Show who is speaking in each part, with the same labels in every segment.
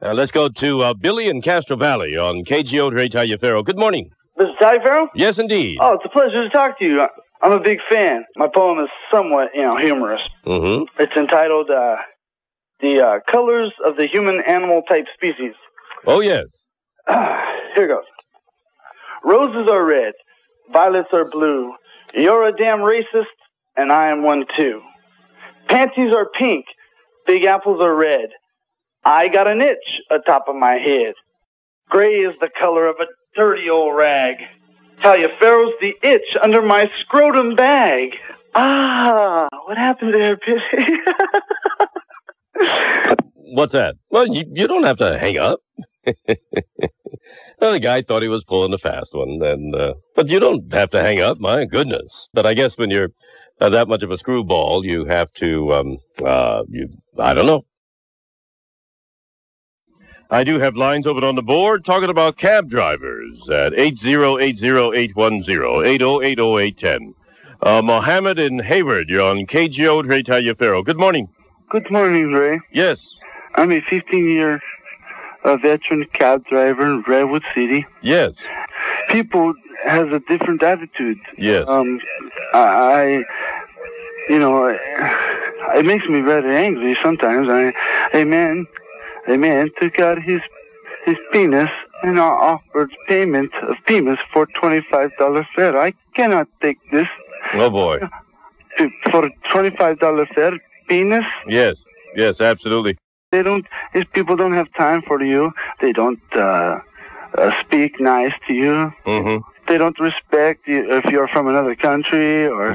Speaker 1: Uh, let's go to uh, Billy in Castro Valley on KGO Ray Taliaferro. Good morning.
Speaker 2: Mr. Taliaferro?
Speaker 1: Yes, indeed.
Speaker 2: Oh, it's a pleasure to talk to you. I'm a big fan. My poem is somewhat, you know, humorous.
Speaker 1: Mm-hmm.
Speaker 2: It's entitled uh, "The uh, Colors of the Human Animal Type Species."
Speaker 1: Oh, yes.
Speaker 2: Here goes. Roses are red, violets are blue. You're a damn racist, and I am one too. Panties are pink, big apples are red. I got an itch atop of my head. Gray is the color of a dirty old rag. Taliaferro's the itch under my scrotum bag. Ah, what happened there, Billy?
Speaker 1: What's that? Well, you, you don't have to hang up. well, the guy thought he was pulling a fast one, and uh, but you don't have to hang up. My goodness! But I guess when you're uh, that much of a screwball, you have to. Um, uh, you, I don't know. I do have lines open on the board talking about cab drivers at 8080810, 8080810. Uh, Mohammed in Hayward, you're on KGO Ray Taliaferro. Good morning.
Speaker 2: Good morning, Ray.
Speaker 1: Yes.
Speaker 2: I'm a 15 year uh, veteran cab driver in Redwood City.
Speaker 1: Yes.
Speaker 2: People has a different attitude.
Speaker 1: Yes.
Speaker 2: Um, I, I you know, it makes me very angry sometimes. I, a man, a man took out his his penis and offered payment of penis for twenty five dollar fare. I cannot take this
Speaker 1: Oh boy.
Speaker 2: for twenty five dollar fare. Penis.
Speaker 1: Yes. Yes, absolutely.
Speaker 2: They don't. If people don't have time for you, they don't uh, uh, speak nice to you.
Speaker 1: Mm-hmm.
Speaker 2: They don't respect you if you're from another country or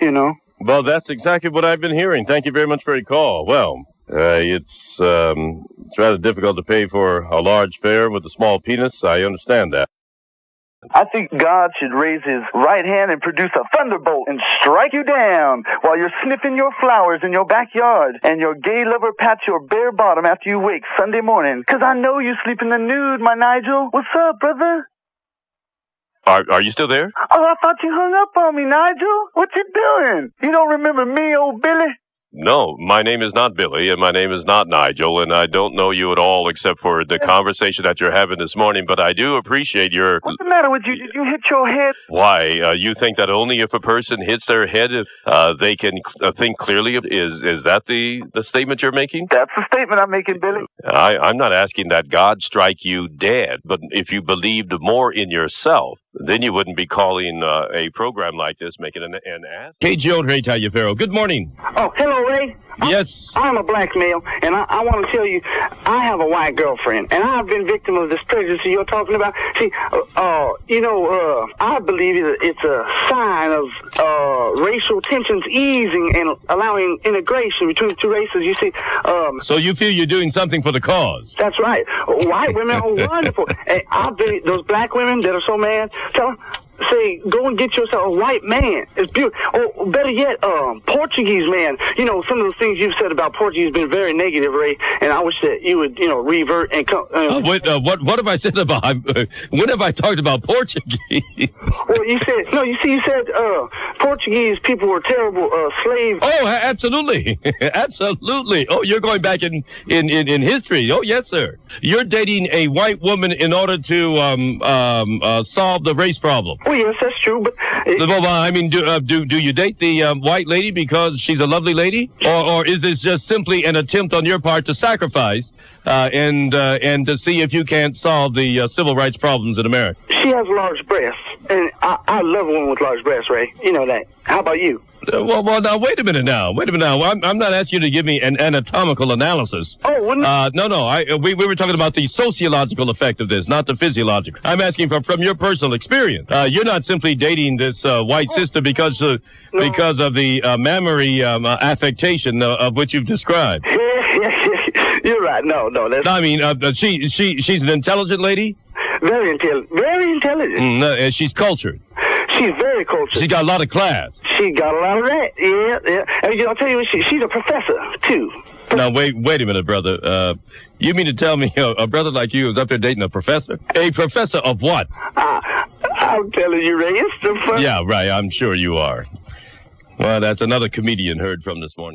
Speaker 2: you know.
Speaker 1: Well, that's exactly what I've been hearing. Thank you very much for your call. Well, uh, it's um, it's rather difficult to pay for a large fare with a small penis. I understand that.
Speaker 2: I think God should raise his right hand and produce a thunderbolt and strike you down while you're sniffing your flowers in your backyard and your gay lover pats your bare bottom after you wake Sunday morning. 'Cause I know you sleep in the nude, my Nigel. What's up, brother?
Speaker 1: Are Are you still there?
Speaker 2: Oh, I thought you hung up on me, Nigel. What you doing? You don't remember me, old Billy?
Speaker 1: No, my name is not Billy, and my name is not Nigel, and I don't know you at all except for the conversation that you're having this morning. But I do appreciate your.
Speaker 2: What's the matter with you? Did you hit your head?
Speaker 1: Why? Uh, you think that only if a person hits their head, uh, they can uh, think clearly? Is is that the the statement you're making?
Speaker 2: That's the statement I'm making, Billy.
Speaker 1: I, I'm not asking that God strike you dead, but if you believed more in yourself, then you wouldn't be calling uh, a program like this, making an, an ass. KGO Ray Taliaferro, good morning.
Speaker 2: Oh, hello, Ray.
Speaker 1: Yes.
Speaker 2: I'm a black male, and I, I want to tell you, I have a white girlfriend, and I've been victim of this prejudice you're talking about. See, uh, uh you know, uh, I believe it's a sign of uh, racial tensions easing and allowing integration between the two races. You see, um,
Speaker 1: So you feel you're doing something for the cause?
Speaker 2: that's right. White women are wonderful. and I've been those black women that are so mad. Tell them, say, go and get yourself a white man. It's beautiful. Or better yet, um, Portuguese man. You know, some of the things you've said about Portuguese have been very negative, Ray. And I wish that you would, you know, revert and come. Uh,
Speaker 1: Uh, what, uh, what what have I said about? Uh, when have I talked about Portuguese?
Speaker 2: well, you said no. You see, you said uh, Portuguese people were terrible uh, slave.
Speaker 1: oh, absolutely, absolutely. Oh, you're going back in, in, in, in history. Oh, yes, sir. You're dating a white woman in order to um, um, uh, solve the race problem.
Speaker 2: Well, yes, that's true. But uh,
Speaker 1: Well, I mean, do, uh, do do you date the um, white lady because she's a lovely lady, or or is this just simply an attempt on your part to sacrifice uh, and uh, and to see if you can't solve the uh, civil rights problems in America?
Speaker 2: she has large breasts, and I, I love a woman with large breasts, Ray. You know that. How about you?
Speaker 1: Uh, well, well, now wait a minute. Now, wait a minute. Now, I'm, I'm not asking you to give me an anatomical analysis.
Speaker 2: Oh, wouldn't
Speaker 1: Uh, no, no. I uh, we, we were talking about the sociological effect of this, not the physiological. I'm asking from from your personal experience. Uh, you're not simply dating this uh, white sister because uh,
Speaker 2: No.
Speaker 1: because of the uh, mammary um, uh, affectation uh, of which you've described.
Speaker 2: You're right. No, no, that's
Speaker 1: I mean, she she she's an intelligent lady.
Speaker 2: very intelligent. Very intelligent.
Speaker 1: Mm, no, she's cultured.
Speaker 2: She's very cultured.
Speaker 1: She's got a lot of class.
Speaker 2: She got a lot of that. Yeah, yeah. And you know, I'll tell you, she, she's a professor too.
Speaker 1: Now wait wait a minute, brother. Uh, you mean to tell me a, a brother like you is up there dating a professor? A professor of what?
Speaker 2: I, I'm telling you, Ray, it's the fun.
Speaker 1: Yeah, right. I'm sure you are. Well, that's another comedian heard from this morning.